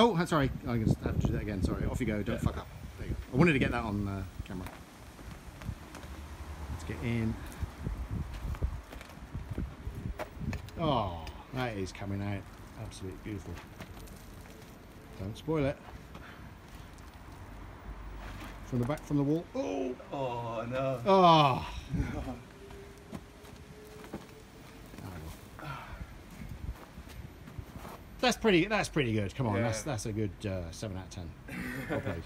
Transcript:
Oh, I'm sorry. I can have to do that again. Sorry. Off you go. Don't Yeah. fuck up. There you go. I wanted to get that on uh, camera. Let's get in. Oh, that is coming out. Absolutely beautiful. Don't spoil it. From the back, from the wall. Oh, Oh no. oh. That's pretty. That's pretty good. Come on, Yeah. that's that's a good uh, seven out of ten.